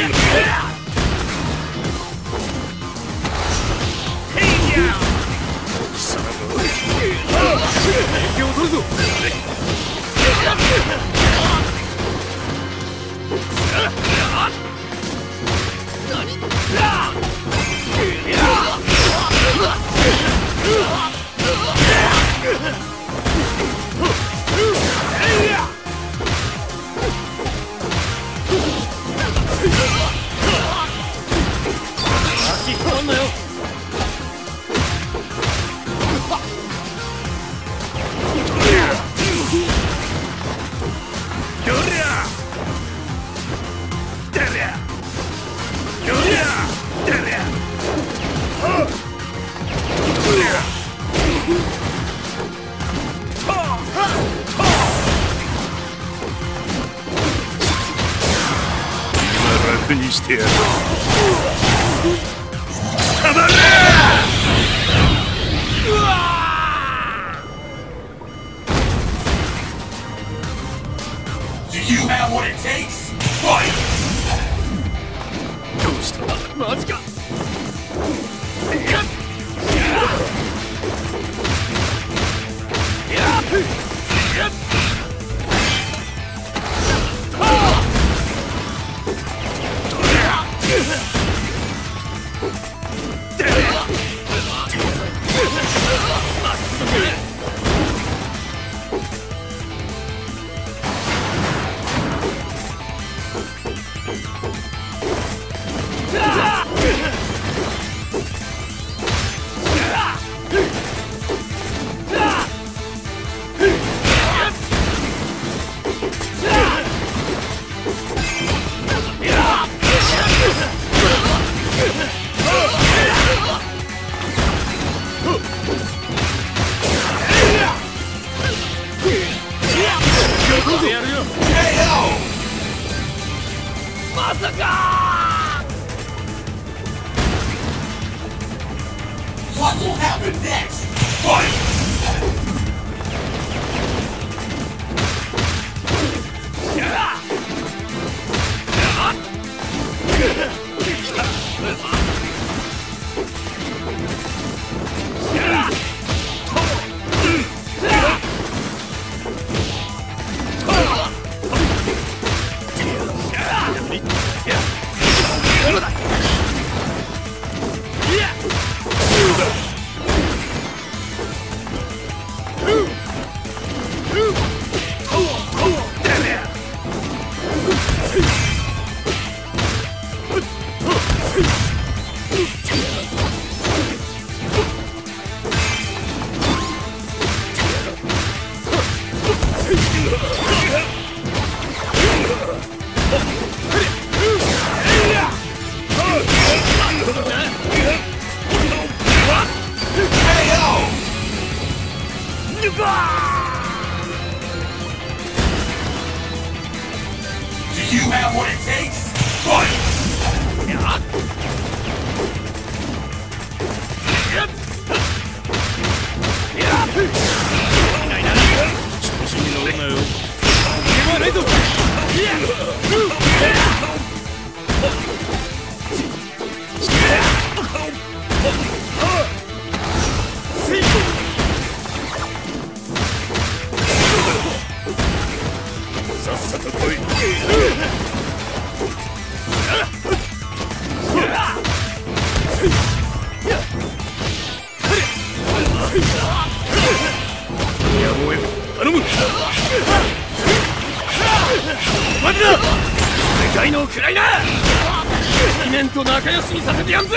Yeah. here. Do you have what it takes? Fight! Ghost, let's go! Yep. と仲良しにさせてやんぜ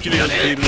気でやっている。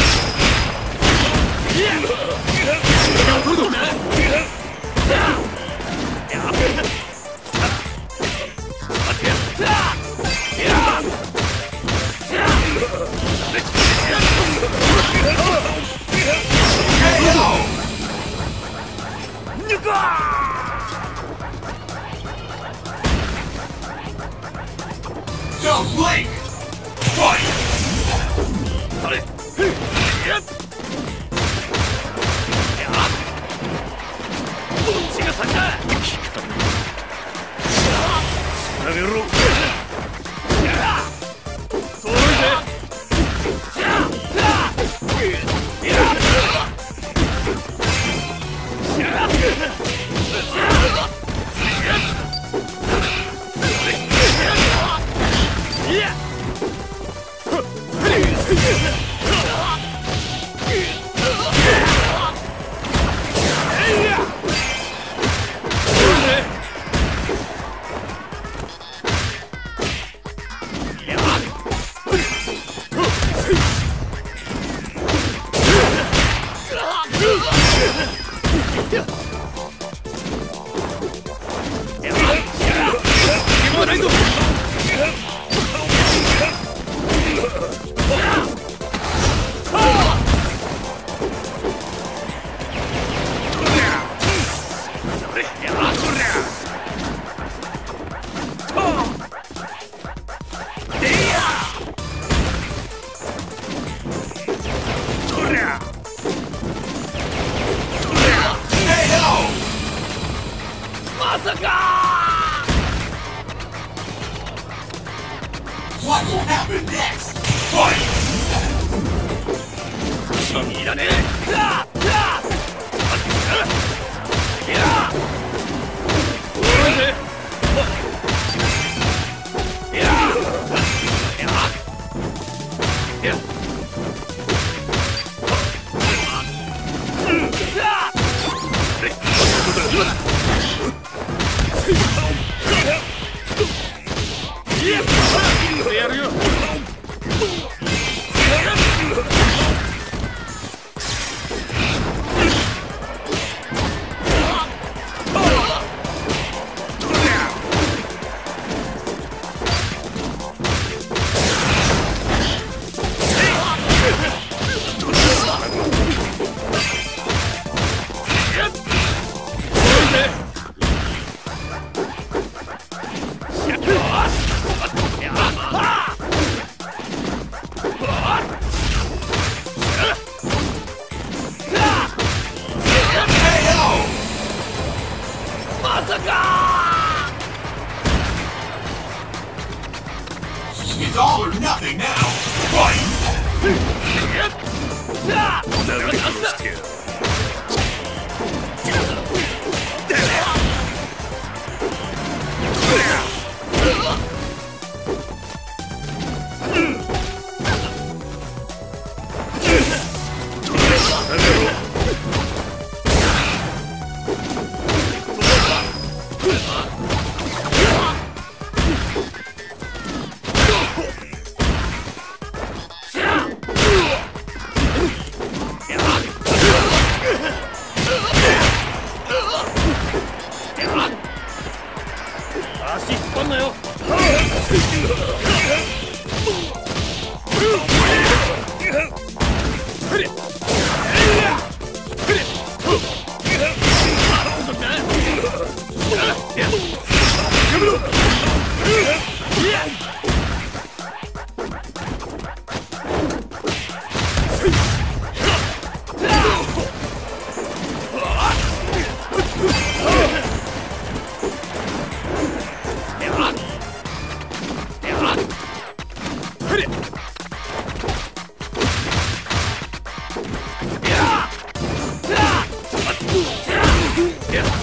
Yeah.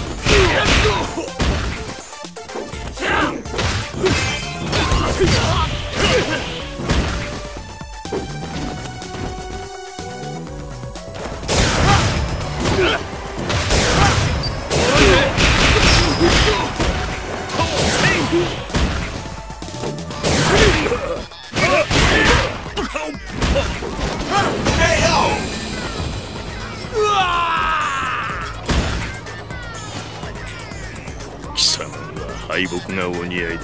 敗北がお似合いだ